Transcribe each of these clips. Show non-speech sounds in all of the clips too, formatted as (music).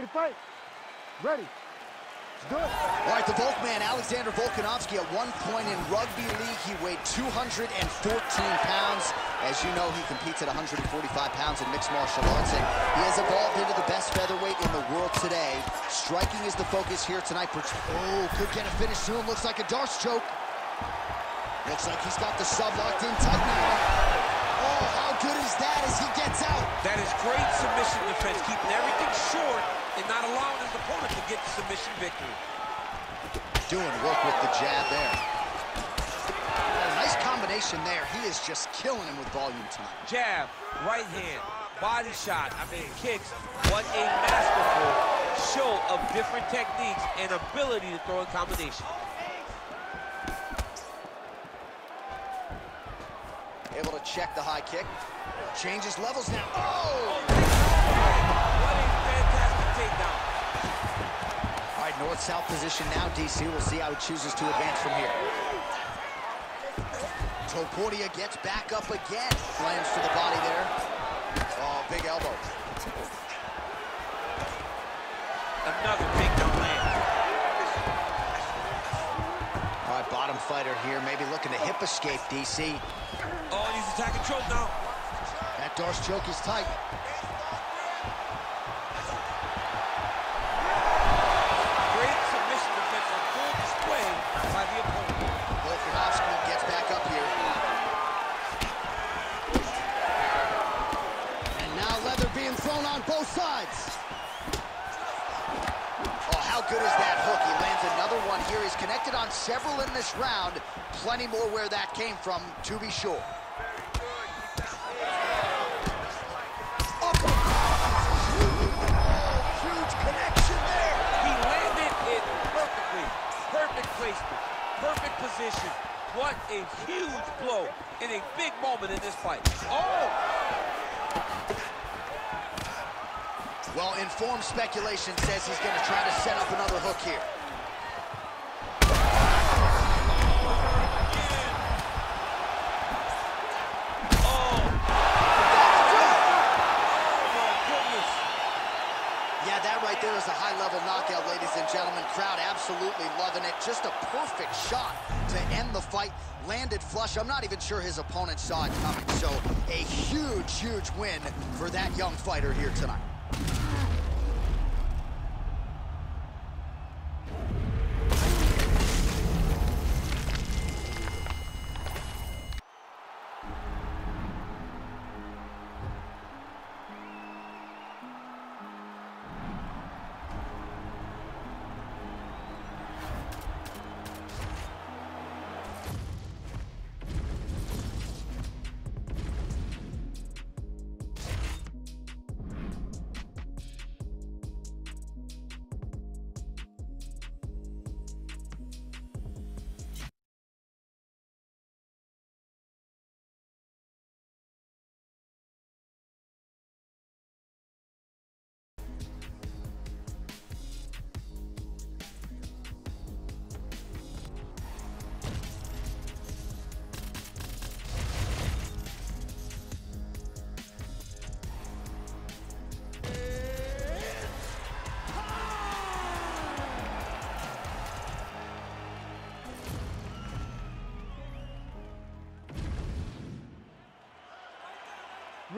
Ready to fight? Ready. Let's. All right, the Volkman, Alexander Volkanovski, at one point in rugby league, he weighed 214 pounds. As you know, he competes at 145 pounds in mixed martial arts, and he has evolved into the best featherweight in the world today. Striking is the focus here tonight. Oh, could get a finish soon. Looks like a Darce choke. Looks like he's got the sub locked in tight now. Good is that as he gets out? That is great submission defense, keeping everything short and not allowing his opponent to get the submission victory. Doing work with the jab there. Nice combination there. He is just killing him with volume tonight. Jab, right hand, body shot, I mean kicks. What a masterful show of different techniques and ability to throw in combination. Check the high kick. Changes levels now. Oh! All right, north-south position now, DC. We'll see how he chooses to advance from here. Topuria gets back up again. Lands to the body there. Oh, big elbow. Another bottom fighter here, maybe looking to hip escape, DC. Oh, he's attacking choke now. That Darce choke is tight. Great submission defense on full display by the opponent. Volkanovski gets back up here. And now leather being thrown on both sides. Oh, how good is that hook? He lands another here. He's connected on several in this round. Plenty more where that came from, to be sure. Huge connection there. He landed it perfectly. Perfect placement. Perfect position. What a huge blow in a big moment in this fight. Oh! Well, informed speculation says he's going to try to set up another hook here. Yeah, that right there is a high-level knockout, ladies and gentlemen. Crowd absolutely loving it. Just a perfect shot to end the fight. Landed flush. I'm not even sure his opponent saw it coming. So a huge, huge win for that young fighter here tonight.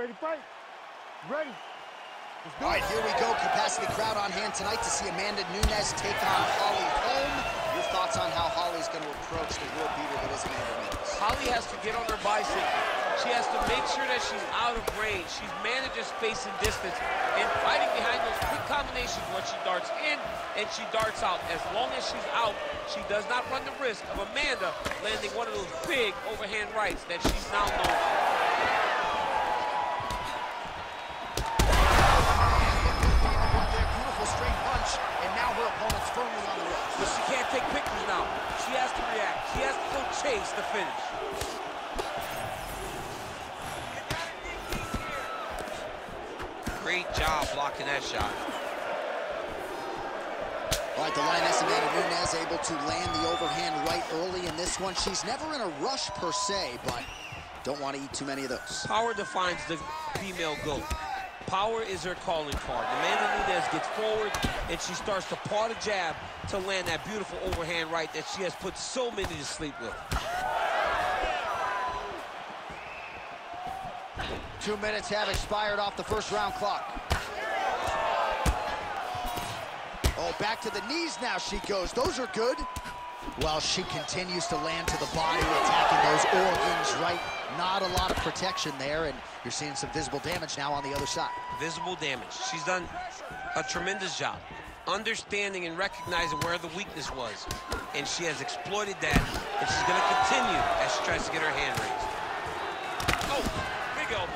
Ready to fight? Ready. Let's do All right, here we go. Capacity crowd on hand tonight to see Amanda Nunes take on Holly Holm. Your thoughts on how Holly's going to approach the world beater that is Amanda Nunes? Holly has to get on her bicycle. She has to make sure that she's out of range. She's manages space and distance and fighting behind those quick combinations when she darts in and she darts out. As long as she's out, she does not run the risk of Amanda landing one of those big overhand rights that she's now known But take pictures now. She has to react. She has to go chase the finish. Great job blocking that shot. All right, the Lioness Amanda Nunes able to land the overhand right early in this one. She's never in a rush per se, but don't want to eat too many of those. Power defines the female GOAT. Power is her calling card. Amanda Nunes gets forward, and she starts to paw the jab to land that beautiful overhand right that she has put so many to sleep with. Two minutes have expired off the first round clock. Oh, back to the knees now she goes. Those are good. While she continues to land to the body, attacking those organs, right? Not a lot of protection there, and you're seeing some visible damage now on the other side. Visible damage. She's done a tremendous job understanding and recognizing where the weakness was. And she has exploited that, and she's going to continue as she tries to get her hand raised. Oh, big elbow.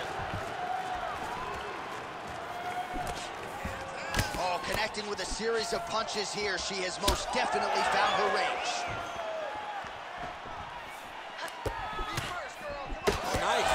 Oh, connecting with a series of punches here. She has most definitely found her range. Nice.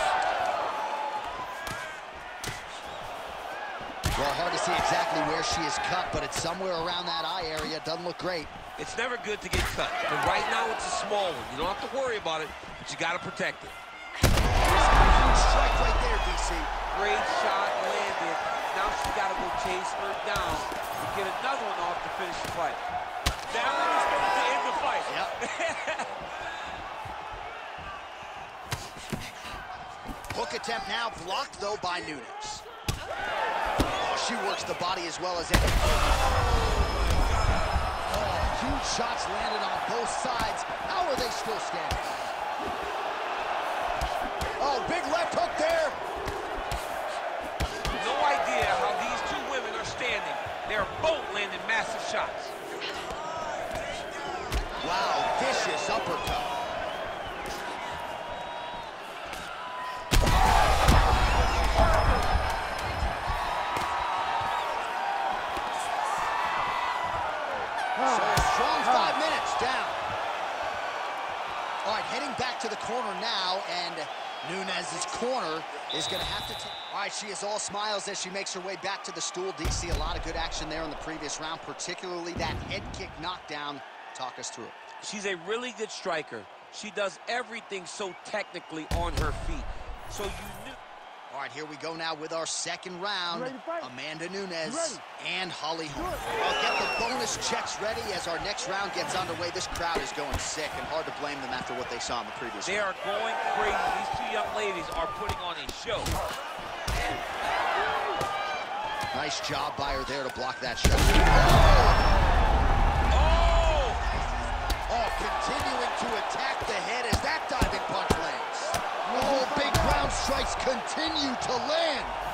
Well, hard to see exactly where she is cut, but it's somewhere around that eye area. Doesn't look great. It's never good to get cut, but right now it's a small one. You don't have to worry about it, but you got to protect it. Strike right there, DC. Great shot landed. Now she's got to go chase her down get another one off to finish the fight. Now we're starting to end the fight. Yep. (laughs) Hook attempt now blocked, though, by Nunes. Oh, she works the body as well as any. Oh, huge shots landed on both sides. How are they still standing? Oh, big left hook there. No idea how these two women are standing. They're both landing massive shots. Wow, vicious uppercut. She is all smiles as she makes her way back to the stool. DC, a lot of good action there in the previous round, particularly that head kick knockdown. Talk us through it. She's a really good striker. She does everything so technically on her feet. So you knew... All right, here we go now with our second round. ready to fight? Amanda Nunes and Holly Holm. Do. I'll get the bonus checks ready as our next round gets underway. This crowd is going sick, and hard to blame them after what they saw in the previous They round. are going crazy. These two young ladies are putting on a show. Nice job by her there to block that shot. Oh! Oh, Oh, continuing to attack the head as that diving punch lands. Oh, big ground strikes continue to land.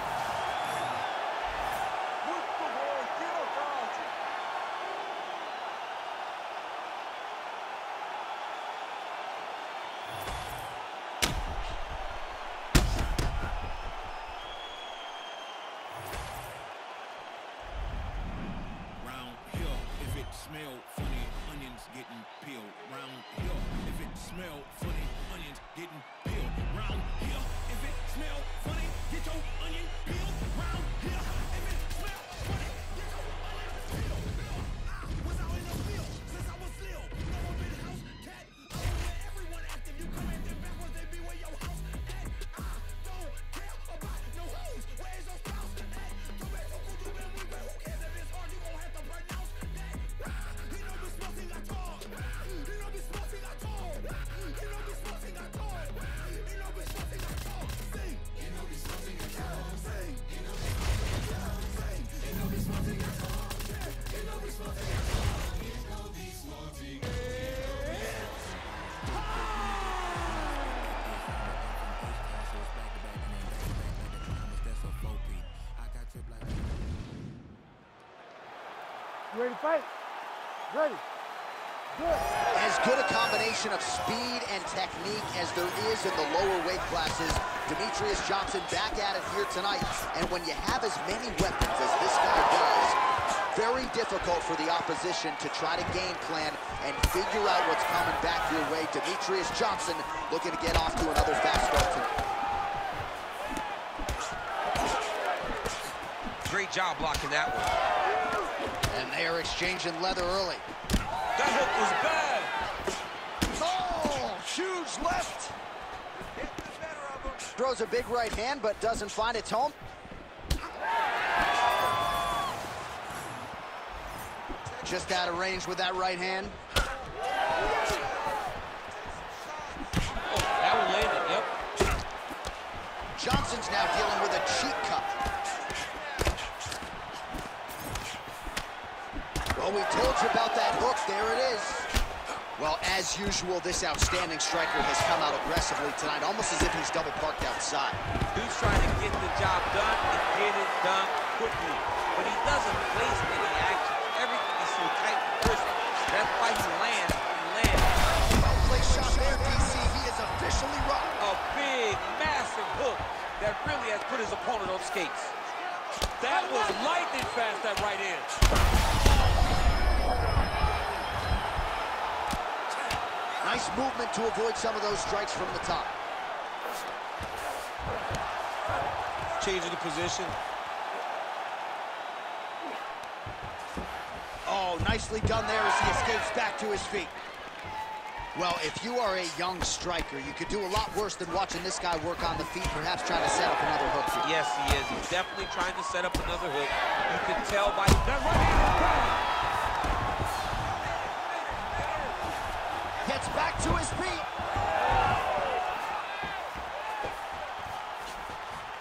You ready to fight? Ready. Good. As good a combination of speed and technique as there is in the lower weight classes, Demetrious Johnson back at it here tonight. And when you have as many weapons as this guy does, very difficult for the opposition to try to game plan and figure out what's coming back your way. Demetrious Johnson looking to get off to another fast start tonight. Great job blocking that one. They are exchanging leather early. That hook was bad. Oh, huge left. Throws a big right hand, but doesn't find its home. Just out of range with that right hand. Oh, that one yep. Johnson's now dealing with a cheek cut. Well, we told you about that hook. There it is. Well, as usual, this outstanding striker has come out aggressively tonight, almost as if he's double parked outside. Dude's trying to get the job done and get it done quickly. But he doesn't waste any action. Everything is so tight and crisp. That's why he lands and lands. Well shot there, DC. He is officially rocked. A big, massive hook that really has put his opponent on skates. That was lightning fast, that right hand. Nice movement to avoid some of those strikes from the top. Changing the position. Oh, nicely done there as he escapes back to his feet. Well, if you are a young striker, you could do a lot worse than watching this guy work on the feet, perhaps trying to set up another hook. Yes, he is. He's definitely trying to set up another hook. You can tell by that right hand. To his feet.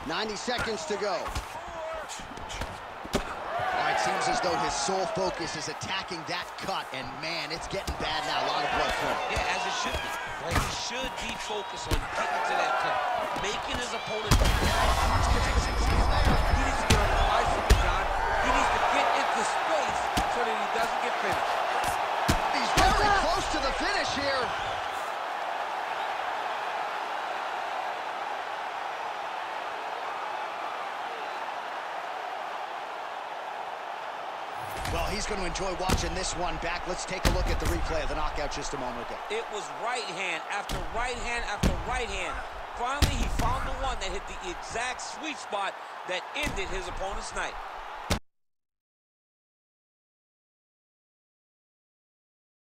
90 seconds to go. All right, seems as though his sole focus is attacking that cut, and man, it's getting bad now. A lot of blood flowing. Yeah, as it should be. Right? He should be focused on getting to that cut, making his opponent. He needs to get on the bicycle, John. He needs to get into space so that he doesn't get finished. He's very close to the finish here. Well, he's going to enjoy watching this one back. Let's take a look at the replay of the knockout just a moment ago. It was right hand after right hand after right hand. Finally, he found the one that hit the exact sweet spot that ended his opponent's night.